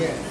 Yeah.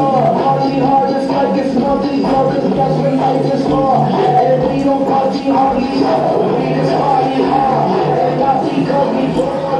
star Party it's like it's healthy Focus, that's when we don't party hard, we just party hard And I think be before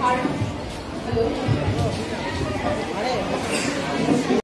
Hello.